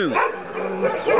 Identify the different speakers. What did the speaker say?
Speaker 1: two.